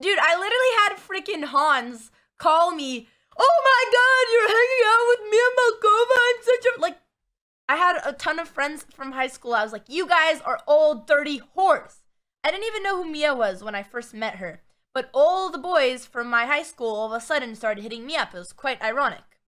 Dude, I literally had freaking Hans call me. Oh my god, you're hanging out with Mia Malkova. I'm such a like. I had a ton of friends from high school. I was like, you guys are old dirty whores. I didn't even know who Mia was when I first met her. But all the boys from my high school all of a sudden started hitting me up. It was quite ironic.